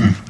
Listen.